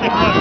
Thank you.